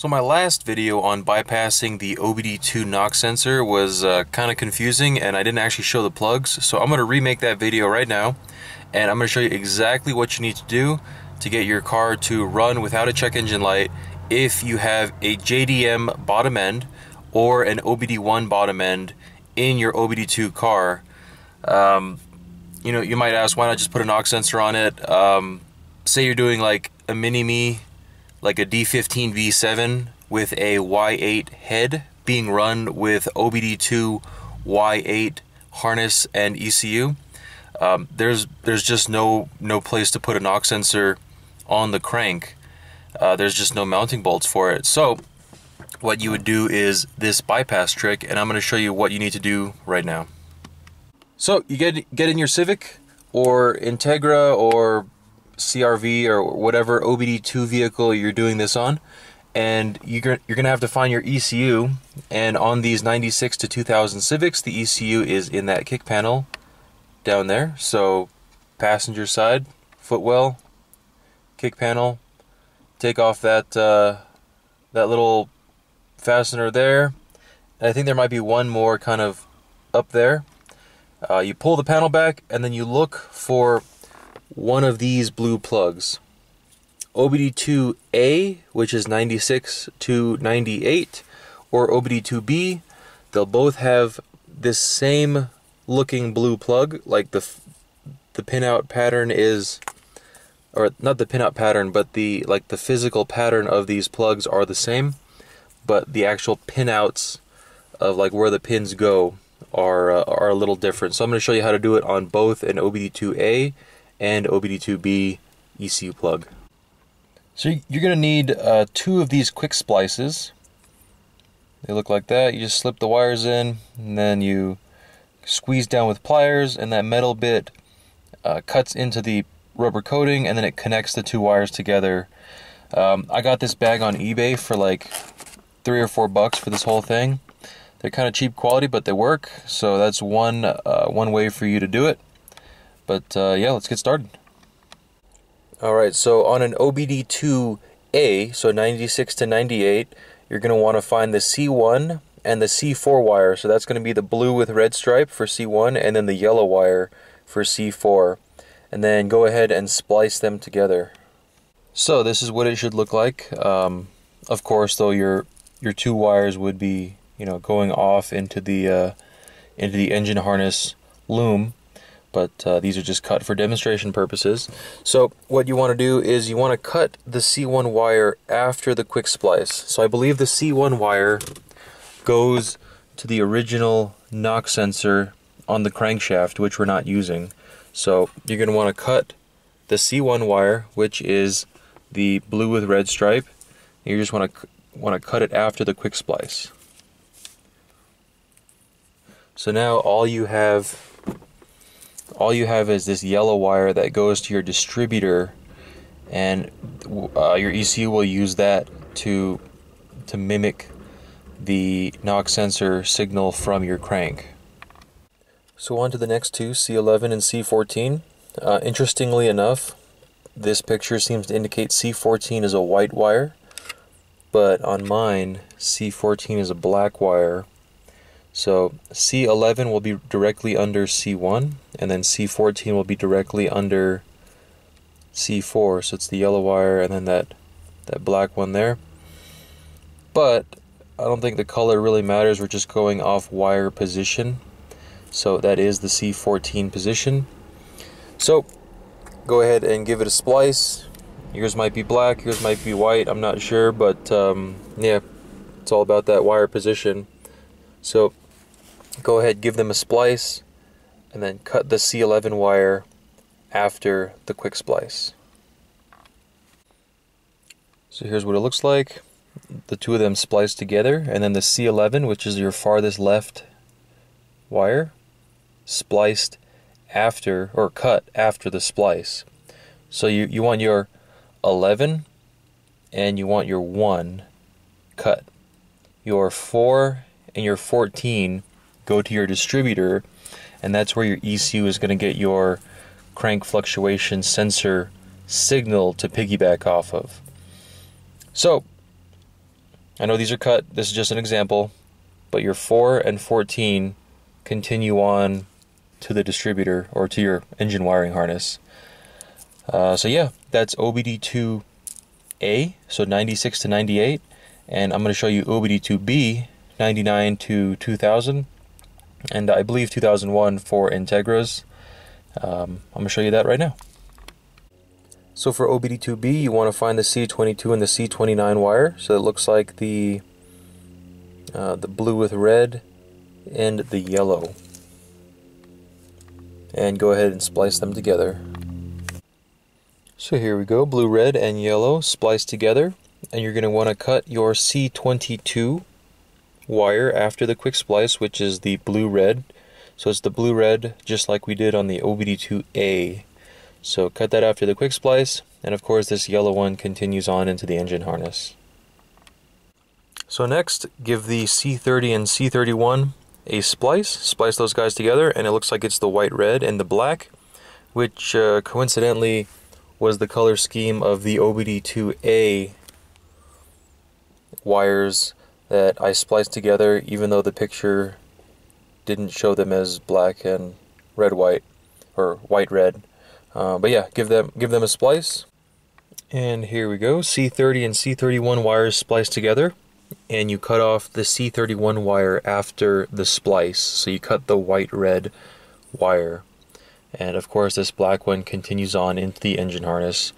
So my last video on bypassing the OBD2 knock sensor was uh, kind of confusing and I didn't actually show the plugs. So I'm going to remake that video right now and I'm going to show you exactly what you need to do to get your car to run without a check engine light if you have a JDM bottom end or an OBD1 bottom end in your OBD2 car. Um, you know, you might ask, why not just put a knock sensor on it? Um, say you're doing like a mini me like a D15 B7 with a Y8 head being run with OBD2 Y8 harness and ECU. Um, there's there's just no no place to put a knock sensor on the crank. Uh, there's just no mounting bolts for it. So what you would do is this bypass trick, and I'm going to show you what you need to do right now. So you get get in your Civic or Integra or CRV or whatever OBD2 vehicle you're doing this on, and you're, you're going to have to find your ECU. And on these 96 to 2000 Civics, the ECU is in that kick panel down there. So, passenger side, footwell, kick panel. Take off that uh, that little fastener there. And I think there might be one more kind of up there. Uh, you pull the panel back, and then you look for one of these blue plugs. OBD2A, which is 96 to 98, or OBD2B, they'll both have this same looking blue plug, like the the pinout pattern is or not the pinout pattern, but the like the physical pattern of these plugs are the same, but the actual pinouts of like where the pins go are uh, are a little different. So I'm going to show you how to do it on both an OBD2A and OBD2B ECU plug. So you're going to need uh, two of these quick splices. They look like that. You just slip the wires in and then you squeeze down with pliers and that metal bit uh, cuts into the rubber coating and then it connects the two wires together. Um, I got this bag on eBay for like three or four bucks for this whole thing. They're kind of cheap quality, but they work. So that's one uh, one way for you to do it. But uh, yeah, let's get started. All right, so on an OBD2A, so 96 to 98, you're going to want to find the C1 and the C4 wire. So that's going to be the blue with red stripe for C1 and then the yellow wire for C4. And then go ahead and splice them together. So this is what it should look like. Um, of course, though, your your two wires would be, you know, going off into the uh, into the engine harness loom but uh, these are just cut for demonstration purposes. So what you want to do is you want to cut the C1 wire after the quick splice. So I believe the C1 wire goes to the original knock sensor on the crankshaft, which we're not using. So you're going to want to cut the C1 wire, which is the blue with red stripe. You just want to want to cut it after the quick splice. So now all you have all you have is this yellow wire that goes to your distributor and uh, your ECU will use that to to mimic the knock sensor signal from your crank. So on to the next two, C11 and C14. Uh, interestingly enough, this picture seems to indicate C14 is a white wire, but on mine, C14 is a black wire so C11 will be directly under C1, and then C14 will be directly under C4. So it's the yellow wire and then that, that black one there. But I don't think the color really matters. We're just going off wire position. So that is the C14 position. So go ahead and give it a splice. Yours might be black, yours might be white, I'm not sure, but um, yeah, it's all about that wire position. So go ahead, give them a splice, and then cut the C11 wire after the quick splice. So here's what it looks like. The two of them spliced together, and then the C11, which is your farthest left wire, spliced after, or cut after the splice. So you, you want your 11 and you want your 1 cut. Your 4 and your 14 go to your distributor, and that's where your ECU is going to get your crank fluctuation sensor signal to piggyback off of. So, I know these are cut, this is just an example, but your 4 and 14 continue on to the distributor or to your engine wiring harness. Uh, so yeah, that's OBD2A, so 96 to 98, and I'm going to show you OBD2B, 99 to 2000, and I believe 2001 for Integras. Um, I'm going to show you that right now. So for OBD2B, you want to find the C22 and the C29 wire. So it looks like the uh, the blue with red and the yellow. And go ahead and splice them together. So here we go, blue, red, and yellow spliced together. And you're going to want to cut your C22 wire after the quick splice, which is the blue-red. So it's the blue-red, just like we did on the OBD2A. So cut that after the quick splice, and of course this yellow one continues on into the engine harness. So next, give the C30 and C31 a splice, splice those guys together, and it looks like it's the white red and the black, which uh, coincidentally was the color scheme of the OBD2A wires that I spliced together, even though the picture didn't show them as black and red white or white red. Uh, but yeah, give them give them a splice. And here we go, C30 and C31 wires spliced together. And you cut off the C31 wire after the splice. So you cut the white-red wire. And of course this black one continues on into the engine harness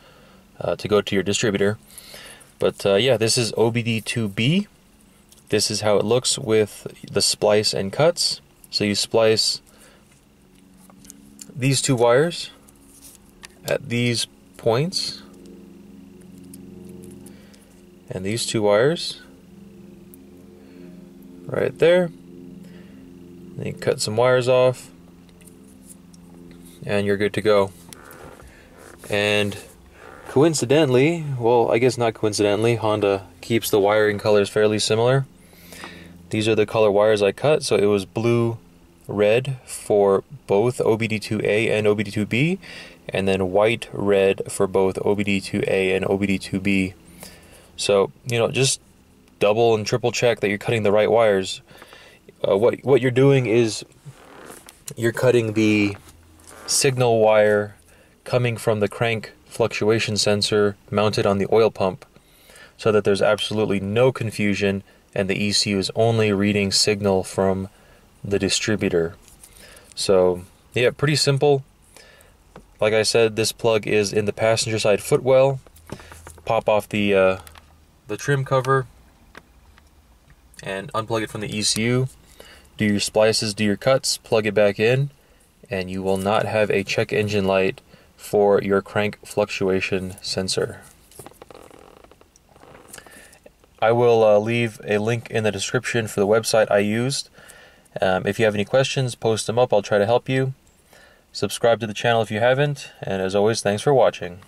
uh, to go to your distributor. But uh, yeah, this is OBD2B. This is how it looks with the splice and cuts. So you splice these two wires at these points and these two wires right there. Then you cut some wires off and you're good to go. And coincidentally, well, I guess not coincidentally, Honda keeps the wiring colors fairly similar. These are the color wires I cut, so it was blue, red for both OBD2A and OBD2B, and then white red for both OBD2A and OBD2B. So, you know, just double and triple check that you're cutting the right wires. Uh, what what you're doing is you're cutting the signal wire coming from the crank fluctuation sensor mounted on the oil pump so that there's absolutely no confusion and the ECU is only reading signal from the distributor. So, yeah, pretty simple. Like I said, this plug is in the passenger side footwell. Pop off the uh, the trim cover and unplug it from the ECU. Do your splices, do your cuts, plug it back in, and you will not have a check engine light for your crank fluctuation sensor. I will uh, leave a link in the description for the website I used. Um, if you have any questions, post them up. I'll try to help you. Subscribe to the channel if you haven't, and as always, thanks for watching.